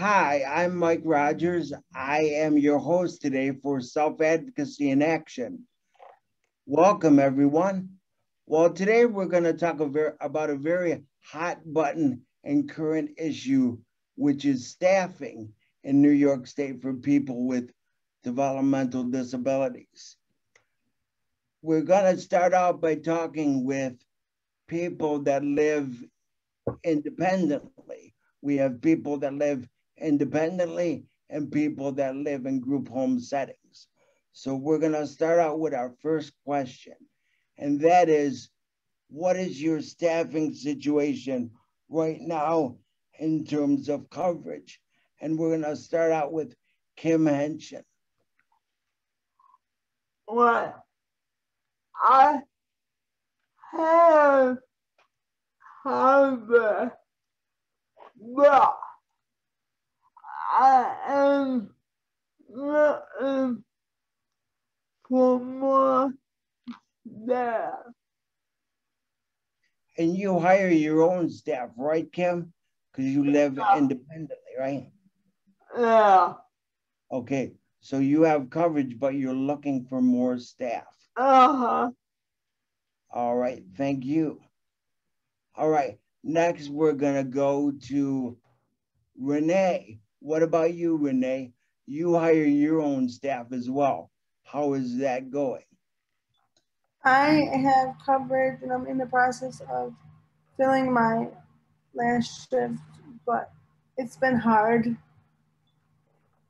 Hi, I'm Mike Rogers. I am your host today for Self Advocacy in Action. Welcome, everyone. Well, today we're going to talk about a very hot button and current issue, which is staffing in New York State for people with developmental disabilities. We're going to start out by talking with people that live independently. We have people that live independently and people that live in group home settings. So we're going to start out with our first question, and that is what is your staffing situation right now in terms of coverage? And we're going to start out with Kim Henshin. Well, I have covered, I am looking for more staff. And you hire your own staff, right, Kim? Because you live yeah. independently, right? Yeah. Okay, so you have coverage, but you're looking for more staff. Uh-huh. All right, thank you. All right, next we're gonna go to Renee. What about you, Renee? You hire your own staff as well. How is that going? I have coverage and I'm in the process of filling my last shift, but it's been hard.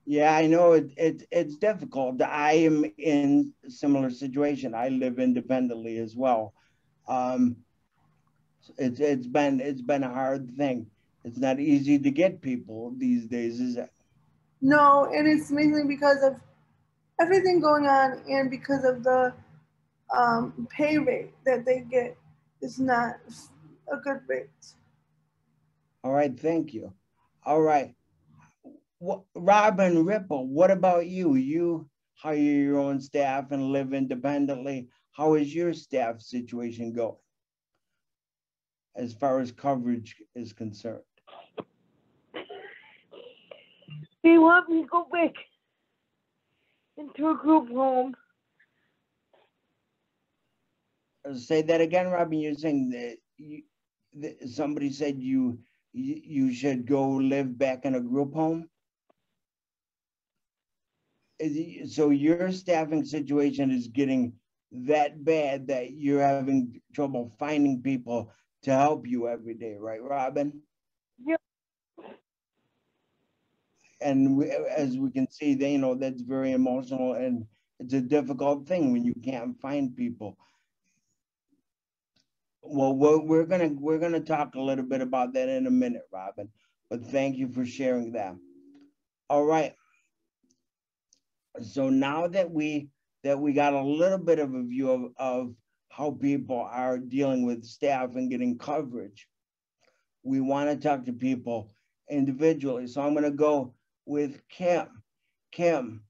Yeah, I know it, it, it's difficult. I am in a similar situation. I live independently as well. Um, it's, it's been it's been a hard thing it's not easy to get people these days, is it? No, and it's mainly because of everything going on and because of the um, pay rate that they get is not a good rate. All right, thank you. All right. What, Robin Ripple, what about you? You hire your own staff and live independently. How is your staff situation going as far as coverage is concerned? They want me to go back into a group home. Uh, say that again, Robin. You're saying that, you, that somebody said you, you you should go live back in a group home. So your staffing situation is getting that bad that you're having trouble finding people to help you every day, right, Robin? Yep and we, as we can see, they, you know, that's very emotional and it's a difficult thing when you can't find people. Well, we're, we're gonna we're gonna talk a little bit about that in a minute, Robin. But thank you for sharing that. All right. So now that we that we got a little bit of a view of, of how people are dealing with staff and getting coverage, we want to talk to people individually. So I'm going to go with Kim. Kim,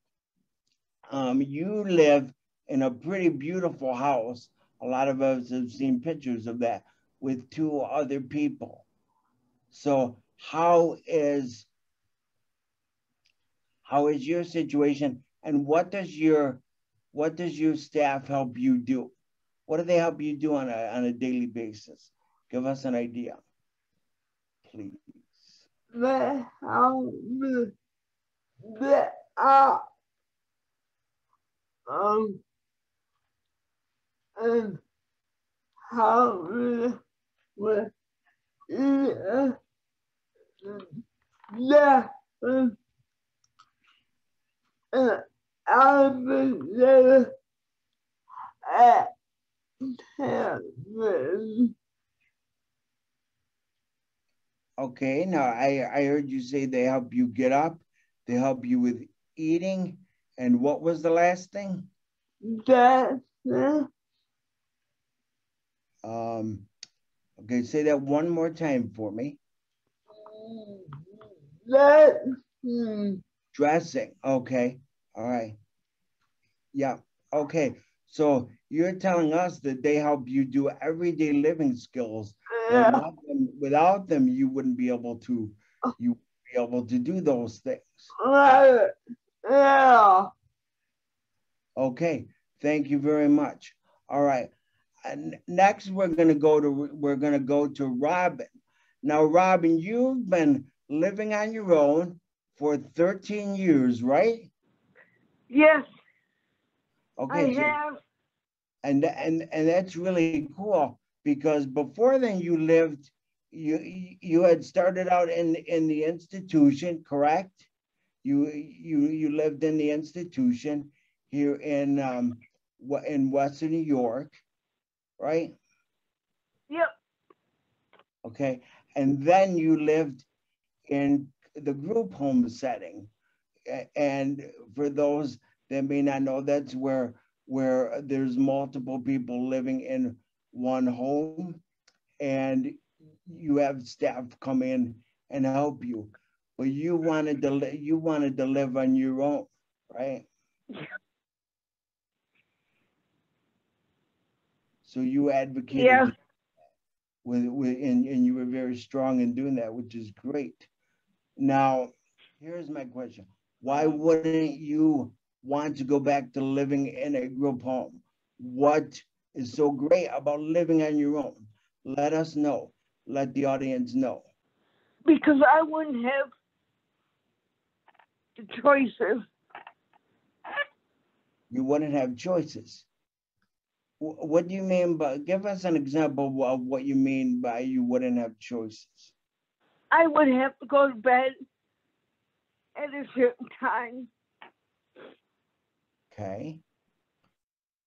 um, you live in a pretty beautiful house. A lot of us have seen pictures of that with two other people. So how is how is your situation and what does your what does your staff help you do? What do they help you do on a on a daily basis? Give us an idea, please. Help that are ah. um and how we yeah yeah and I believe at heaven. Uh, uh, okay, now I, I heard you say they help you get up they help you with eating. And what was the last thing? That. Um, okay, say that one more time for me. That. Dressing. Okay. All right. Yeah. Okay. So you're telling us that they help you do everyday living skills. Yeah. Without them, without them, you wouldn't be able to. You be able to do those things. Right. Yeah. Okay, thank you very much. All right. And next we're gonna go to we're gonna go to Robin. Now, Robin, you've been living on your own for 13 years, right? Yes, Okay, I so- have. and and and that's really cool because before then you lived you you had started out in in the institution correct? You you you lived in the institution here in um in western new york right? Yep. okay and then you lived in the group home setting. And for those that may not know that's where where there's multiple people living in one home. And you have staff come in and help you but you wanted to li- you wanted to live on your own right? So you advocated Yes. with, with and, and you were very strong in doing that which is great. Now here's my question. Why wouldn't you want to go back to living in a group home? What is so great about living on your own? Let us know let the audience know Because I wouldn't have the choices. you wouldn't have choices what do you mean by give us an example of what you mean by you wouldn't have choices I would have to go to bed at a certain time. Okay.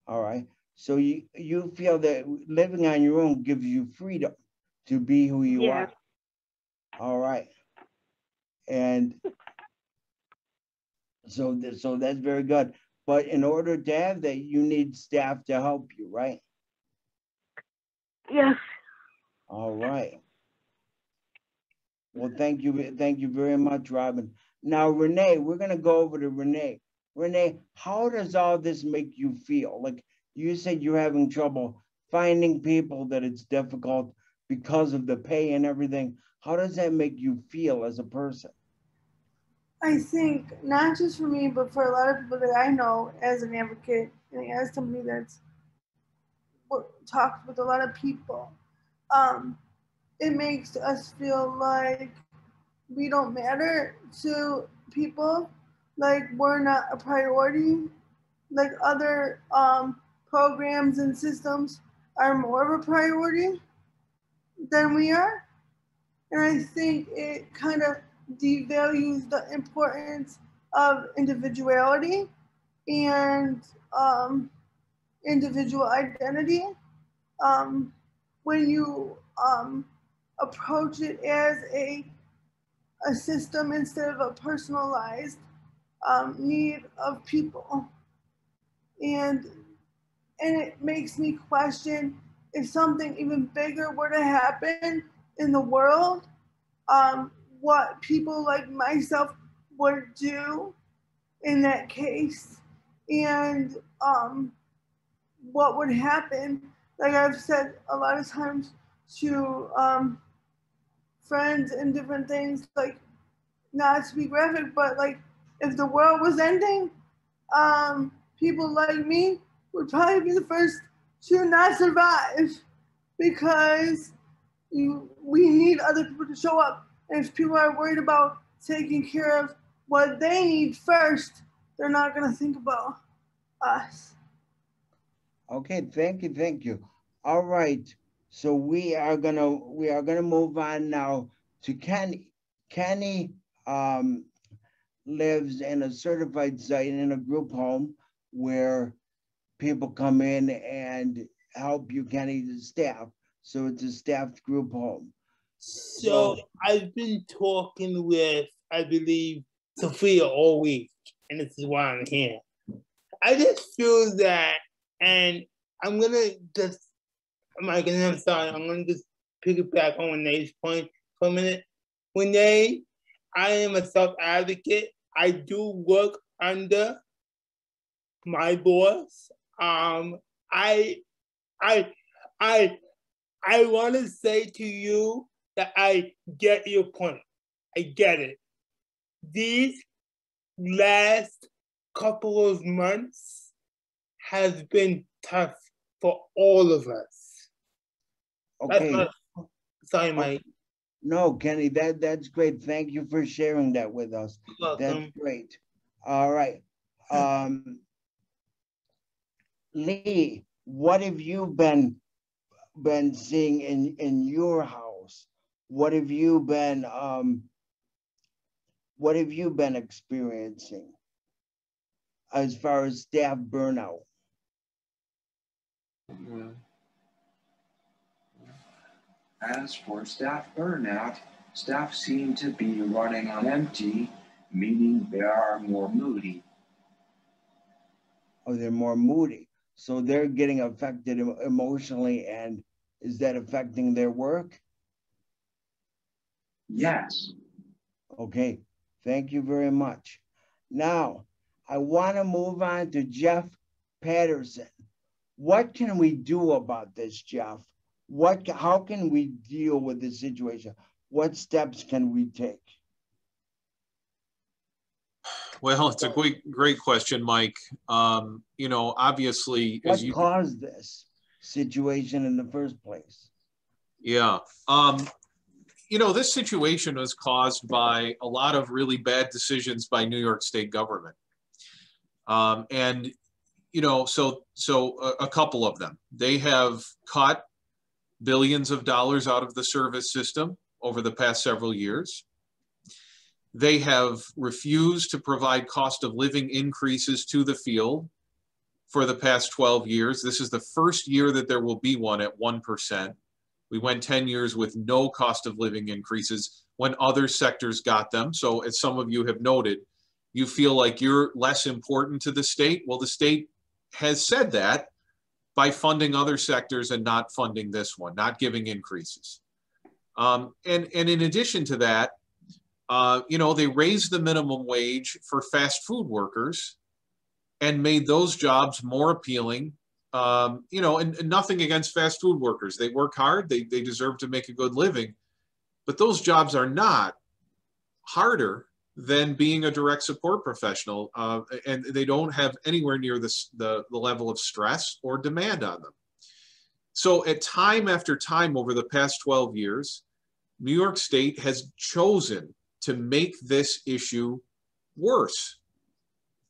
All right. So you you feel that living on your own gives you freedom to be who you Yes. are. All right. And so th- so that's very good. But in order to have that, you need staff to help you, right? Yes. All right. Well, thank you, thank you very much, Robin. Now, Renee, we're gonna go over to Renee. Renee, how does all this make you feel? Like you said, you're having trouble finding people that it's difficult because of the pay and everything. How does that make you feel as a person? I think not just for me, but for a lot of people that I know as an advocate and as somebody that's talked with a lot of people, um, it makes us feel like we don't matter to people, like we're not a priority, like other um, programs and systems are more of a priority than we are. And I think it kind of devalues the importance of individuality and um, individual identity. Um, when you um, approach it as a, a system instead of a personalized um, need of people. And, and it makes me question if something even bigger were to happen in the world, um, what people like myself would do in that case and um, what would happen. Like I've said a lot of times to um, friends and different things, like not to be graphic, but like if the world was ending, um, people like me would probably be the first to not survive because we need other people to show up. And if people are worried about taking care of what they need first, they're not going to think about us. Okay, thank you, thank you. All right, so we are gonna we are gonna move on now to Kenny. Kenny um, lives in a certified site in a group home where people come in and help the staff. So it's a staffed group home. So I've been talking with, I believe, Sophia all week, and this is why I'm here. I just feel that, and I'm gonna just, I'm gonna, I'm sorry, I'm gonna just pick it back on Renee's point for a minute. Renee, I am a self advocate. I do work under my boss. Um, I, I, I, I want to say to you that I get your point. I get it. these last couple of months has been tough for all of us. Okay, sorry, Mike. no, Kenny, that, that's great. Thank you for sharing that with us. That's great. All right. Um, Lee, what have you been, been seeing in, in your house? What have you been, um, what have you been experiencing as far as staff burnout? As for staff burnout, staff seem to be running on empty, meaning they are more moody. Or they're more moody? So they're getting affected emotionally and is that affecting their work? Yes, Okay, thank you very much. Now, I want to move on to Jeff Patterson. What can we do about this, Jeff? What, how can we deal with this situation? What steps can we take? Well, it's a great, great question, Mike. Um, you know, obviously, What as you, caused this situation in the first place? yeah. Um, you know, this situation was caused by a lot of really bad decisions by New York State government. Um, and, you know, so, so a, a couple of them, they have cut billions of dollars out of the service system over the past several years. They have refused to provide cost of living increases to the field for the past 12 years. This is the first year that there will be one at 1%. We went 10 years with no cost of living increases when other sectors got them. So, as some of you have noted, you feel like you're less important to the state. Well, the state has said that by funding other sectors and not funding this one, not giving increases. Um, and, and in addition to that, uh, you know, they raised the minimum wage for fast food workers and made those jobs more appealing. Um, you know, and, and nothing against fast food workers. They work hard, they, they deserve to make a good living. But those jobs are not harder than being a direct support professional. Uh, and they don't have anywhere near the, the level of stress or demand on them. So, at time after time over the past 12 years, New York State has chosen to make this issue worse.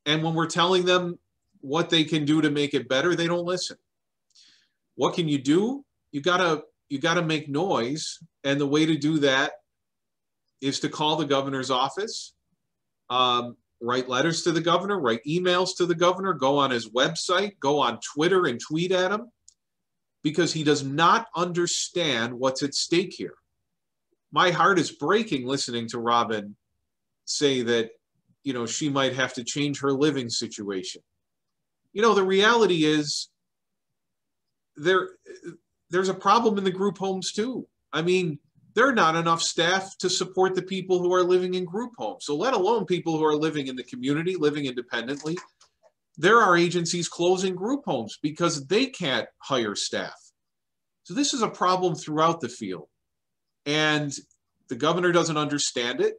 And when we're telling them what they can do to make it better, they don't listen. What can you do? You gotta you gotta make noise, and the way to do that is to call the governor's office, um, write letters to the governor, write emails to the governor, go on his website, go on Twitter and tweet at him, because he does not understand what's at stake here. My heart is breaking listening to Robin say that you know she might have to change her living situation. You know the reality is there there's a problem in the group homes too. I mean there are not enough staff to support the people who are living in group homes. So let alone people who are living in the community living independently there are agencies closing group homes because they can't hire staff. So this is a problem throughout the field and the governor doesn't understand it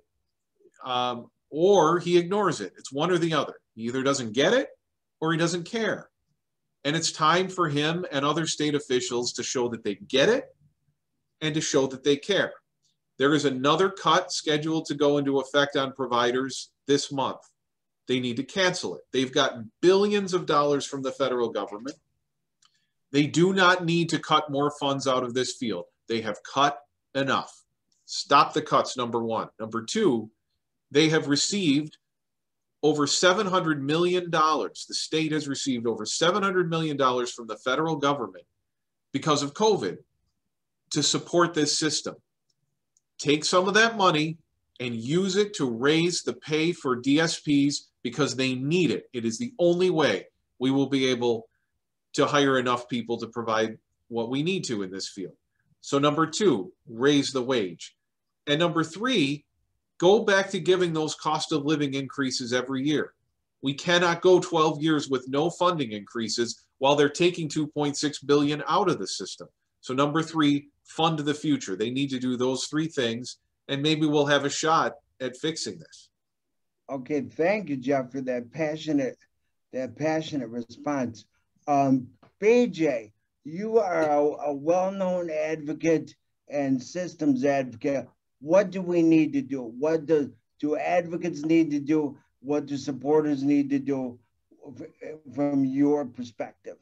um, or he ignores it it's one or the other he either doesn't get it or he doesn't care. And it's time for him and other state officials to show that they get it and to show that they care. There is another cut scheduled to go into effect on providers this month. They need to cancel it. They've gotten billions of dollars from the federal government. They do not need to cut more funds out of this field. They have cut enough. Stop the cuts, number one. Number two, they have received over $700 million. The state has received over $700 million from the federal government because of COVID to support this system. Take some of that money and use it to raise the pay for DSPs because they need it. It is the only way we will be able to hire enough people to provide what we need to in this field. So, number two, raise the wage. And number three, go back to giving those cost of living increases every year. We cannot go 12 years with no funding increases while they're taking 2.6 billion out of the system. So number 3, fund the future. They need to do those three things and maybe we'll have a shot at fixing this. Okay, thank you, Jeff, for that passionate, that passionate response. Um, BJ, you are a, a well-known advocate and systems advocate. What do we need to do? What do, do advocates need to do? What do supporters need to do from your perspective?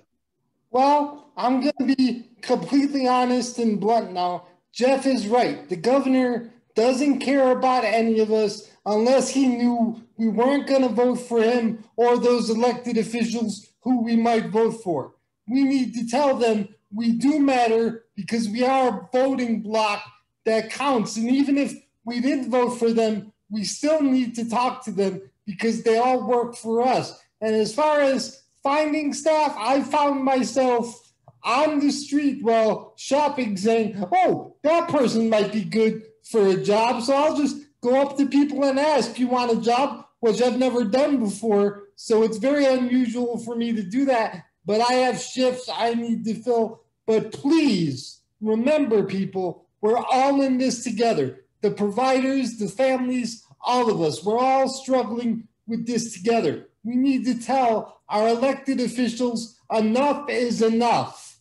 Well, I'm going to be completely honest and blunt now. Jeff is right. The governor doesn't care about any of us unless he knew we weren't going to vote for him or those elected officials who we might vote for. We need to tell them we do matter because we are a voting bloc that counts. And even if we didn't vote for them, we still need to talk to them because they all work for us. And as far as finding staff, I found myself on the street while shopping saying, oh, that person might be good for a job. So I'll just go up to people and ask, you want a job? Which I've never done before. So it's very unusual for me to do that. But I have shifts I need to fill. But please remember, people, we're all in this together. The providers, the families, all of us, we're all struggling with this together. We need to tell our elected officials enough is enough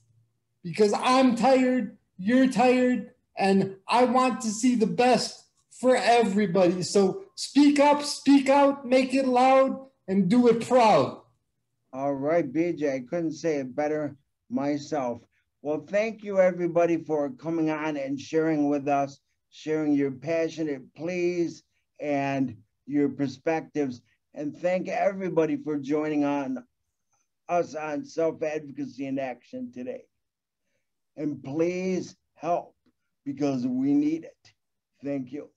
because I'm tired, you're tired, and I want to see the best for everybody. So speak up, speak out, make it loud, and do it proud. All right, BJ, I couldn't say it better myself. Well, thank you everybody for coming on and sharing with us, sharing your passionate pleas and your perspectives. And thank everybody for joining on us on self-advocacy in action today. And please help because we need it. Thank you.